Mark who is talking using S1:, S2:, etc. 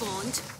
S1: Bond.